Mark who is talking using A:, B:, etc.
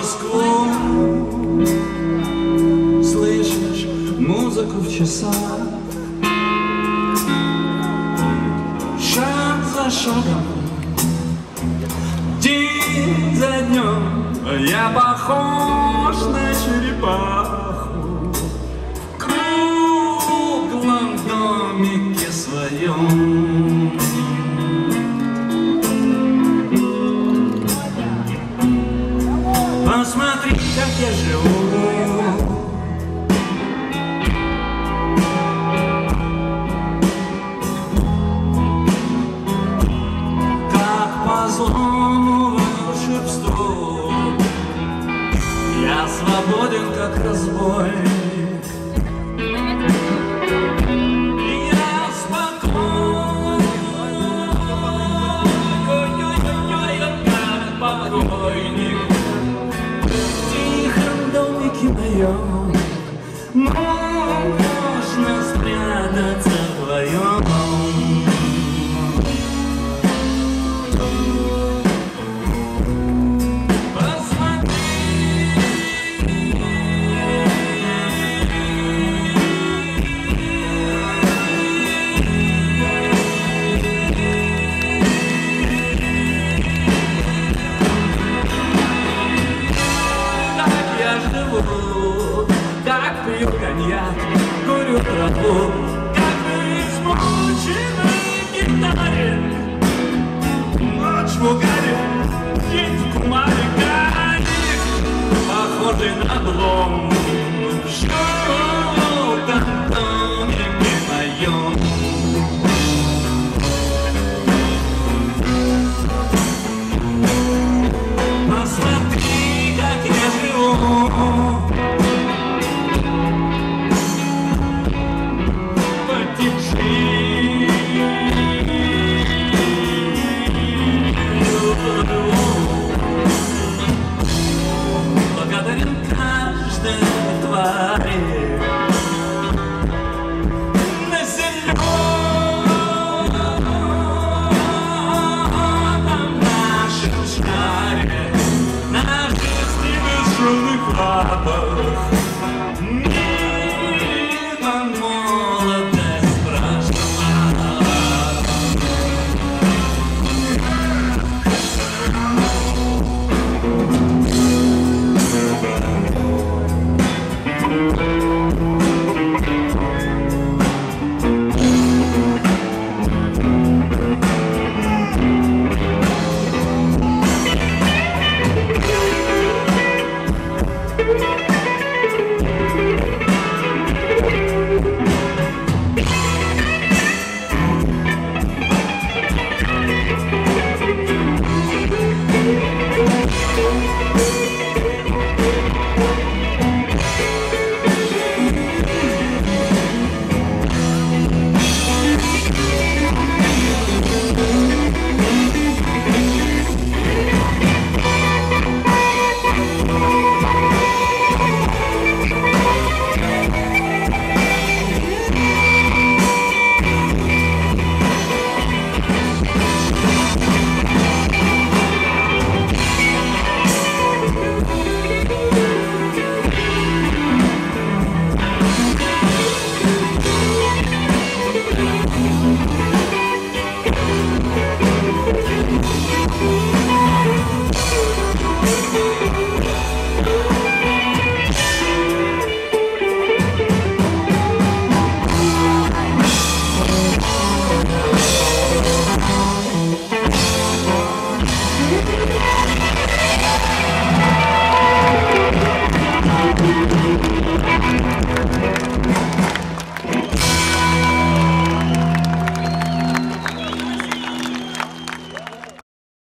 A: Москву, Слышишь музыку в часах, Шаг за шагом, день за днем Я похож на черепаху. В круглом домике своем Как по злому волшебству Я свободен, как разбойник Я спокоен, как покойник. В тихом домике моем пью коньяк, курю траву, как на измученной гитаре. Ночь в угаре, день в кумаре, гадик, похожий на блом. В Baba.